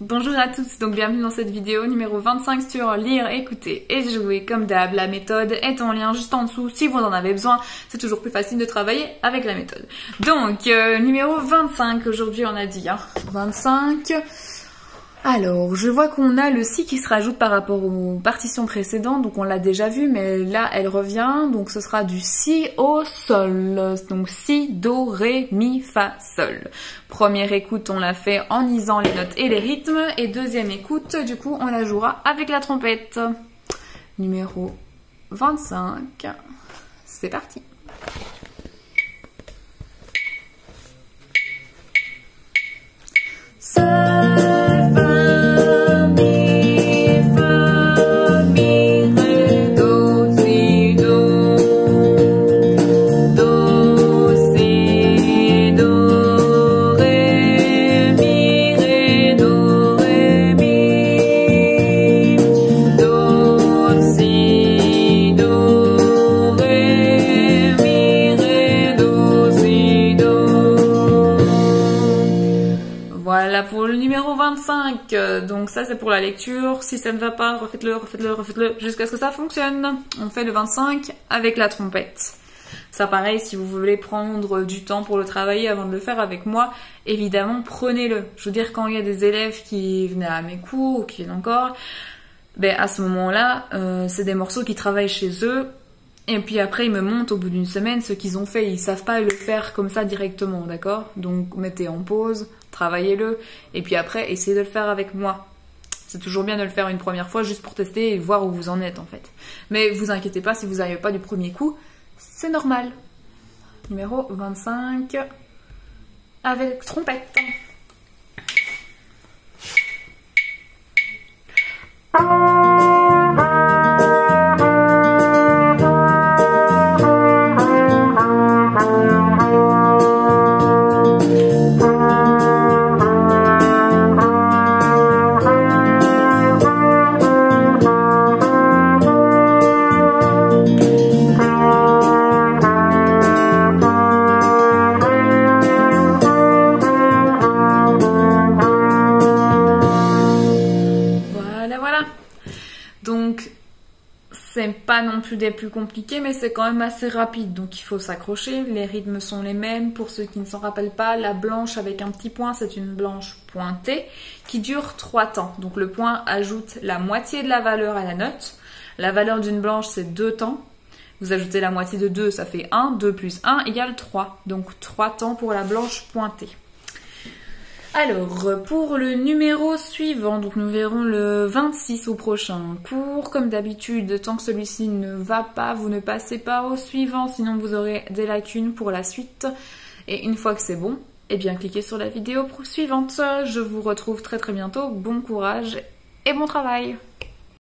Bonjour à tous, donc bienvenue dans cette vidéo numéro 25 sur lire, écouter et jouer. Comme d'hab, la méthode est en lien juste en dessous. Si vous en avez besoin, c'est toujours plus facile de travailler avec la méthode. Donc, euh, numéro 25, aujourd'hui on a dit, hein, 25... Alors, je vois qu'on a le si qui se rajoute par rapport aux partitions précédentes, donc on l'a déjà vu, mais là elle revient, donc ce sera du si au sol, donc si, do, ré, mi, fa, sol. Première écoute, on l'a fait en lisant les notes et les rythmes, et deuxième écoute, du coup, on la jouera avec la trompette. Numéro 25, c'est parti. Numéro 25. Donc ça c'est pour la lecture. Si ça ne va pas, refaites-le, refaites-le, refaites-le jusqu'à ce que ça fonctionne. On fait le 25 avec la trompette. Ça pareil, si vous voulez prendre du temps pour le travailler avant de le faire avec moi, évidemment prenez-le. Je veux dire quand il y a des élèves qui venaient à mes cours ou qui viennent encore, ben à ce moment-là, euh, c'est des morceaux qui travaillent chez eux et puis après, ils me montrent au bout d'une semaine ce qu'ils ont fait. Ils savent pas le faire comme ça directement, d'accord? Donc mettez en pause, travaillez-le, et puis après, essayez de le faire avec moi. C'est toujours bien de le faire une première fois juste pour tester et voir où vous en êtes en fait. Mais vous inquiétez pas si vous n'arrivez pas du premier coup, c'est normal. Numéro 25 avec trompette. Pas non plus des plus compliqués, mais c'est quand même assez rapide. Donc, il faut s'accrocher. Les rythmes sont les mêmes. Pour ceux qui ne s'en rappellent pas, la blanche avec un petit point, c'est une blanche pointée qui dure 3 temps. Donc, le point ajoute la moitié de la valeur à la note. La valeur d'une blanche, c'est 2 temps. Vous ajoutez la moitié de 2, ça fait 1. 2 plus 1 égale 3. Donc, 3 temps pour la blanche pointée. Alors, pour le numéro suivant, donc nous verrons le 26 au prochain cours. Comme d'habitude, tant que celui-ci ne va pas, vous ne passez pas au suivant, sinon vous aurez des lacunes pour la suite. Et une fois que c'est bon, eh bien cliquez sur la vidéo suivante. Je vous retrouve très très bientôt. Bon courage et bon travail